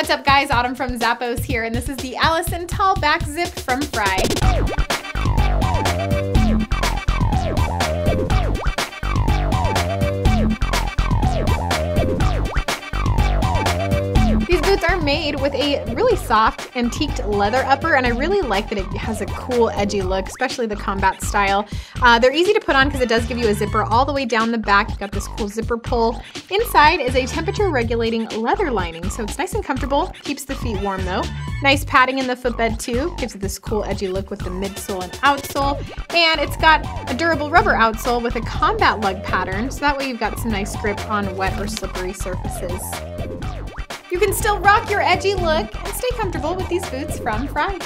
What's up guys, Autumn from Zappos here, and this is the Allison Tall Back Zip from Frye. Boots are made with a really soft antiqued leather upper and I really like that it has a cool edgy look, especially the combat style. Uh, they're easy to put on because it does give you a zipper all the way down the back. You've got this cool zipper pull. Inside is a temperature regulating leather lining, so it's nice and comfortable, keeps the feet warm though. Nice padding in the footbed too, gives it this cool edgy look with the midsole and outsole. And it's got a durable rubber outsole with a combat lug pattern, so that way you've got some nice grip on wet or slippery surfaces. You can still rock your edgy look and stay comfortable with these boots from Frye.